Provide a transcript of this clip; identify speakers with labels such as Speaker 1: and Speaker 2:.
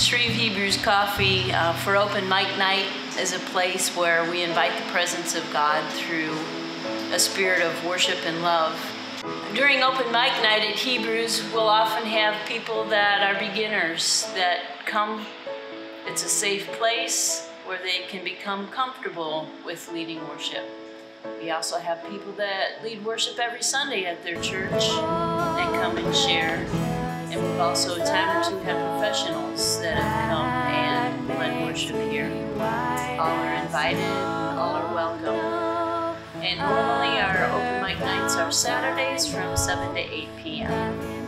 Speaker 1: Hebrews Coffee uh, for Open Mic Night is a place where we invite the presence of God through a spirit of worship and love. During Open Mic Night at Hebrews, we'll often have people that are beginners that come. It's a safe place where they can become comfortable with leading worship. We also have people that lead worship every Sunday at their church. They come and share. And we've also, a time or two, had professionals All are invited, all are welcome. And normally our open mic nights are Saturdays from 7 to 8 p.m.